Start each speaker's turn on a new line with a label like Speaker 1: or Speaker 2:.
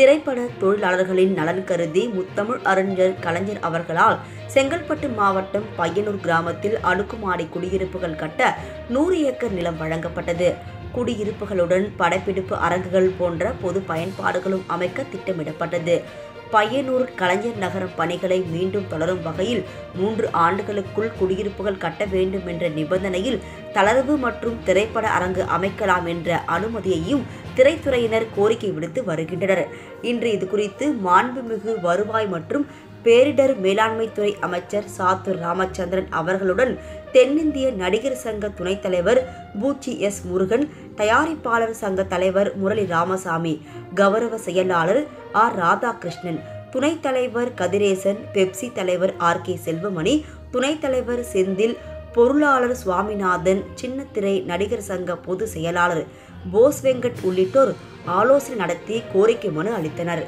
Speaker 1: திரைப்பட தொழிலாளர்களின் நலன் கருதி முத்தமிழ் அறிஞர் கலைஞர் அவர்களால் செங்கல்பட்டு மாவட்டம் பையனூர் கிராமத்தில் அடுக்குமாடி குடியிருப்புகள் கட்ட நூறு ஏக்கர் நிலம் வழங்கப்பட்டது. குடியிருப்புகளுடன் படப்பிடிப்பு அரங்குகள் போன்ற பொது பயன்பாடுகளும் அமைக்க திட்டமிடப்பட்டது. பையனூர் கலைஞர் நகரம் பணிகளை மீண்டும் தொடரும் வகையில் மூன்று ஆண்டுகளுக்குள் குடியிருப்புகள் கட்ட வேண்டும் என்ற நிபந்தனையில் தளர்வு மற்றும் திரைப்பட அரங்கு அமைக்கலாம் என்ற அனுமதியையும் திரைத்துறையினர் கோரிக்கை விடுத்து வருகின்றனர். இன்று இது குறித்து மாண்புமிகு வருவாய் மற்றும் பேரிடர் மேலாண்மைத்துறை அமைச்சர் சாத்தூர் ராமச்சந்திரன் அவர்களுடன் தென்னிந்திய நடிகர் சங்க துணைத் தலைவர் பூச்சி எஸ் முருகன் தயாரிப்பாளர் சங்க தலைவர் முரளி ராமசாமி கௌரவ செயலாளர் ஆர் ராதாகிருஷ்ணன் துணைத் தலைவர் கதிரேசன் பெப்சி தலைவர் ஆர் கே செல்வமணி துணைத் தலைவர் செந்தில் பொருளாளர் சுவாமிநாதன் சின்னத்திரை நடிகர் சங்க பொது செயலாளர் போஸ் வெங்கட் உள்ளிட்டோர் ஆலோசனை நடத்தி கோரிக்கை மனு அளித்தனர்.